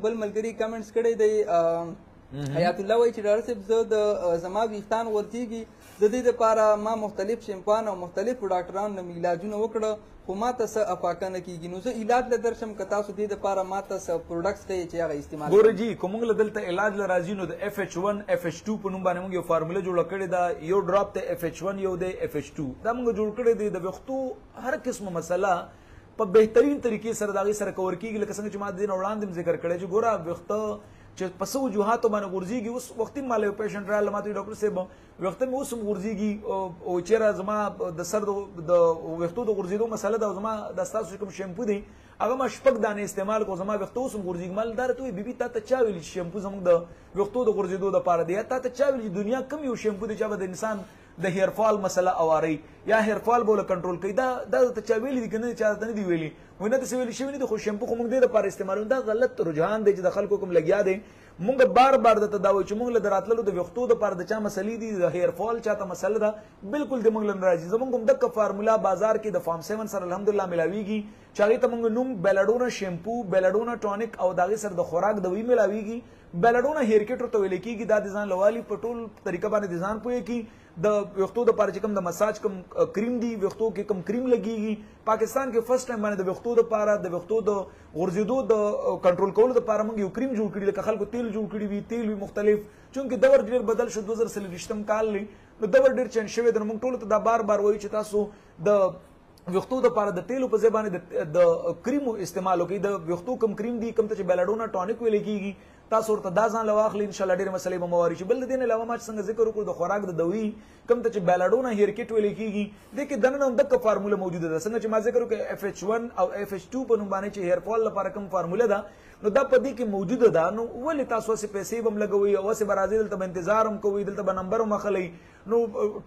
بل ملګری کمنټس کړی دی حیات الله وایي چې ډاکټر صاحب زه د زما ویښتان غورځېږي د دې لپاره ما مختلف شیمپان او مختلف ډاکټران نه مې علاجونه وکړه خو ما ته څه افاقه نه کیږي نو زه علاج له درشم که تاسو دې لپاره ما ته څه پروډکټس ښیې چې هغه استعمال ګوره جی که موږ له دلته علاج له راځي نو د اف ایچ ون اف ایچ ټو په نوم باندې موږ یو فارموله جوړه کړې ده یو ډراپ ته اف ایچ ون یو دی اف ایچ ټو دا موږ جوړ کړی دی د ویښتو هر قسمه مسله په بهترین طریقې سره داغي سره کور کیږي لکه څنګه چې ما دین وړاندې ذکر کړی چې ګوره وخت چې پس وجوهات باندې ورځيږي اوس وخت مال یو پیشنټ را لماته ډاکټر صاحب وخت مې اوس ورځيږي او چیرې زما د سر د وختو د ورځېدو مسله ده زما د تاسو کوم شیمپو دی هغه ما شپږ دانې استعمال کو زما وخت اوس ورځيږي مال دار ته بیبي تا ته چا ویل شیمپو زموږ د وختو د ورځېدو د پاره دی تا ته چا ویل دنیا کم یو شیمپو دی چې به د انسان د هیرفال مسله اواري یا هیرفال بوله کنټرول کوي دا دا ته چا ویلي دي کنه چا ته نه دی ویلي ونه ته ویلي شوی نه د خو شیمپو خو موږ دې د پر استعمالو دا غلط رجحان دی چې د خلکو کوم لګیا دی مونږ بار بار د تداوی چې مونږ له دراتلو د وختو د پر د چا مسلې دي د هیر فال چاته مسله ده بالکل د مونږ لن راځي زمونږ هم دغه فارمولا بازار کې د فارم 7 سره الحمدلله ملاويږي چې هغه ته مونږ نوم بلډونه شیمپو بلډونه ټونیک او داغه سره د خوراک دوی ملاويږي بیلډونه هیر کټ ورته ویل کیږي دا د ځان لوالي په ټول طریقه باندې د ځان پوهې کی د ویختو د پاره چې کوم د مساج کوم کریم دی ویختو کې کوم کریم لګیږي پاکستان کې فرست ټایم باندې د ویختو د پاره د ویختو د غورځېدو د کنټرول کولو د پاره موږ یو کریم جوړ کړی لکه خلکو تیل جوړ کړی وی تیل وی مختلف چونکه دور ډیر بدل شو 2023 کال لې نو دور ډیر چینج شوی د موږ ټول ته دا بار بار وایي چې تاسو د ویختو د پاره د تیلو په ځای باندې د کریمو استعمال وکړي د ویختو کم کریم دی کم ته چې بیلاډونا ټونیک ویل کیږي تاسو ورته دا ځان لواخلی ان شاء الله ډېر مسلې به مواري شي بل دین علاوه ما څنګه ذکر وکړو د خوراک د دوی کم ته چې بیلاډونا هیر کیټ ویل کیږي د کې دنه هم دغه فارموله موجوده ده څنګه چې ما ذکر وکړ اف ایچ 1 او اف ایچ 2 په نوم باندې چې هیر فال لپاره کم فارموله ده نو دا په دې کې موجوده ده نو ولې تاسو سه پیسې بم لګوي او سه برازیل ته انتظار هم کوي دلته به نمبر هم خلې نو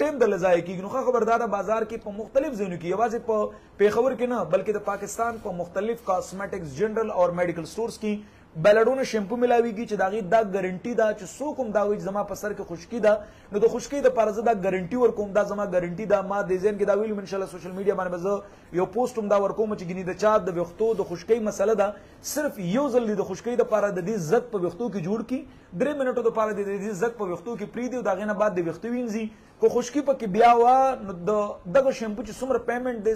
ټیم د لزای کیږي نو خبردار بازار کې په مختلف ځینو کې یوازې په پیښور کې نه بلکې د پاکستان په مختلف کاسمیټکس جنرال او میډیکل سٹورز کې بلډونو شیمپو ملاويږي چې داغي دا ګارنټي دا چې سو کوم دا وی زما په سر کې خشکی دا نو د خشکی د پرزه دا ګارنټي ور کوم دا زما ګارنټي دا ما د زین کې دا ویل ان شاء الله سوشل میډیا باندې بز یو پوسټ هم دا ور کوم چې ګنی د چا د وختو د خشکی مسله دا صرف یو ځل د خشکی د پاره د دې زت په وختو کې جوړ کی درې منټو د پاره د دې زک په وختو کې پری دی او دا غنه بعد د وختو وینځي کو خشکی په کې بیا وا نو د دغه شیمپو چې څومره پیمنټ دی